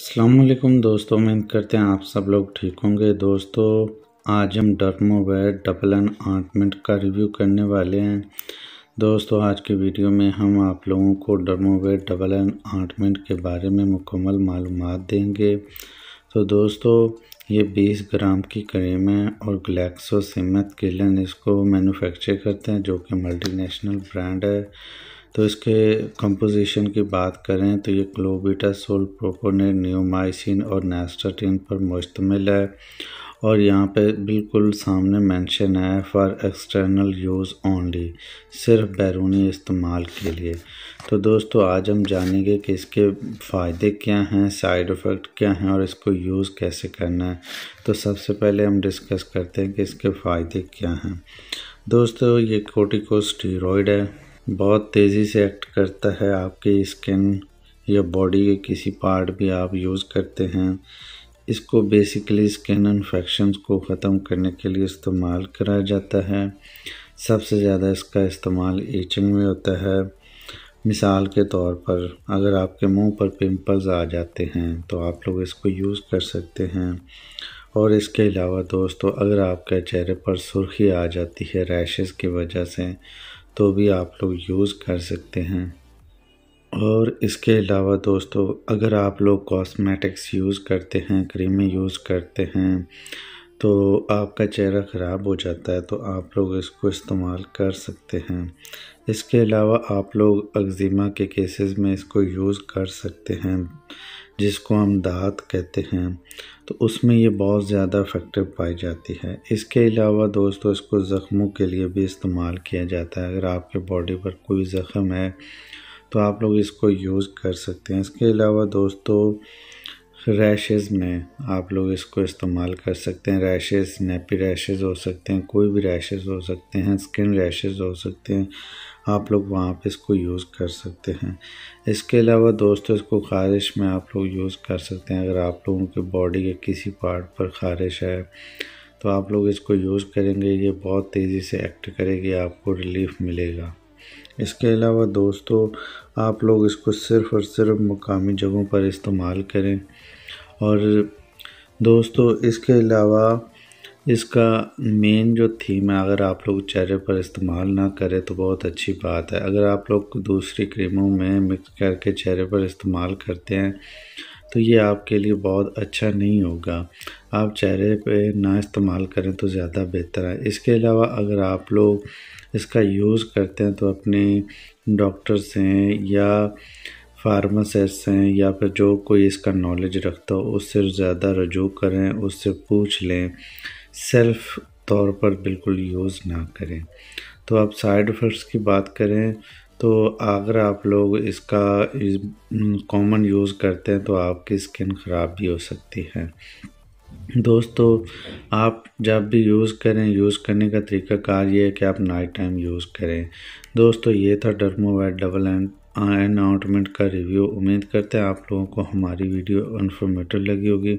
असलम दोस्तों, उम्मीद करते हैं आप सब लोग ठीक होंगे। दोस्तों, आज हम डर्मोवेट डबल एन आर्टमेंट का रिव्यू करने वाले हैं। दोस्तों, आज के वीडियो में हम आप लोगों को डर्मोवेट डबल एन आर्टमेंट के बारे में मुकम्मल मालूम देंगे। तो दोस्तों, ये 20 ग्राम की क्रीम है और ग्लैक्सो सिमत किलन इसको मैन्युफैक्चर करते हैं, जो कि मल्टीनेशनल ब्रांड है। तो इसके कंपोजिशन की बात करें तो ये क्लोबिटा सोल प्रोपोनेट न्यूमाइसिन और नेस्टाटिन पर मुश्तमिल है। और यहाँ पे बिल्कुल सामने मेंशन है फॉर एक्सटर्नल यूज़ ओनली सिर्फ़ बैरूनी इस्तेमाल के लिए। तो दोस्तों, आज हम जानेंगे कि इसके फ़ायदे क्या हैं साइड इफ़ेक्ट क्या हैं और इसको यूज़ कैसे करना है। तो सबसे पहले हम डिस्कस करते हैं कि इसके फ़ायदे क्या हैं। दोस्तों, ये कोटिकोस्टीरॉयड है। बहुत तेज़ी से एक्ट करता है आपकी स्किन या बॉडी के किसी पार्ट भी आप यूज़ करते हैं। इसको बेसिकली स्किन इन्फेक्शन को ख़त्म करने के लिए इस्तेमाल करा जाता है। सबसे ज़्यादा इसका इस्तेमाल ईचिंग में होता है। मिसाल के तौर पर अगर आपके मुँह पर पिंपल्स आ जाते हैं तो आप लोग इसको यूज़ कर सकते हैं। और इसके अलावा दोस्तों, अगर आपके चेहरे पर सुर्खी आ जाती है रैशेज़ की वजह से तो भी आप लोग यूज़ कर सकते हैं। और इसके अलावा दोस्तों, अगर आप लोग कॉस्मेटिक्स यूज़ करते हैं क्रीमें यूज़ करते हैं तो आपका चेहरा ख़राब हो जाता है तो आप लोग इसको इस्तेमाल कर सकते हैं। इसके अलावा आप लोग अगजिमा के केसेस में इसको यूज़ कर सकते हैं। जिसको हम दात कहते हैं तो उसमें ये बहुत ज़्यादा इफ़ेक्टिव पाई जाती है। इसके अलावा दोस्तों, इसको ज़ख्मों के लिए भी इस्तेमाल किया जाता है। अगर आपके बॉडी पर कोई ज़ख़म है तो आप लोग इसको यूज़ कर सकते हैं। इसके अलावा दोस्तों रैशेज़ में आप लोग इसको इस्तेमाल कर सकते हैं। रैशेज़ नेपी रैशेज़ हो सकते हैं, कोई भी रैशेज़ हो सकते हैं स्किन रैशेज़ हो सकते हैं। आप लोग वहाँ पे इसको यूज़ कर सकते हैं। इसके अलावा दोस्तों, इसको ख़ारिश में आप लोग यूज़ कर सकते हैं। अगर आप लोगों के बॉडी के किसी पार्ट पर ख़ारिश है तो आप लोग इसको यूज़ करेंगे। ये बहुत तेज़ी से एक्ट करेगी, आपको रिलीफ मिलेगा। इसके अलावा दोस्तों, आप लोग इसको सिर्फ़ और सिर्फ़ मुकामी जगहों पर इस्तेमाल करें। और दोस्तों, इसके अलावा इसका मेन जो थीम है, अगर आप लोग चेहरे पर इस्तेमाल ना करें तो बहुत अच्छी बात है। अगर आप लोग दूसरी क्रीमों में मिक्स करके चेहरे पर इस्तेमाल करते हैं तो ये आपके लिए बहुत अच्छा नहीं होगा। आप चेहरे पे ना इस्तेमाल करें तो ज़्यादा बेहतर है। इसके अलावा अगर आप लोग इसका यूज़ करते हैं तो अपने डॉक्टर से या फार्मासिस्ट हैं या फिर जो कोई इसका नॉलेज रखता हो, उससे ज़्यादा रजू करें, उससे पूछ लें। सेल्फ तौर पर बिल्कुल यूज़ ना करें। तो आप साइड इफ़ेक्ट्स की बात करें तो अगर आप लोग इसका कॉमन यूज़ करते हैं तो आपकी स्किन ख़राब भी हो सकती है। दोस्तों, आप जब भी यूज़ करें यूज़ करने का तरीका कार ये है कि आप नाइट टाइम यूज़ करें। दोस्तों, ये था Dermovate double and an ointment का रिव्यू उम्मीद करते हैं आप लोगों को हमारी वीडियो इन्फॉर्मेटिव लगी होगी।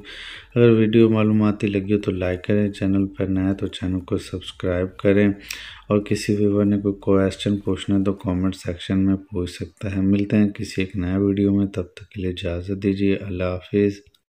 अगर वीडियो मालूमती लगी हो तो लाइक करें। चैनल पर नया तो चैनल को सब्सक्राइब करें। और किसी व्यूवर ने कोई क्वेश्चन पूछना है तो कमेंट सेक्शन में पूछ सकता है। मिलते हैं किसी एक नया वीडियो में। तब तक के लिए इजाज़त दीजिए। अल्लाह हाफिज़।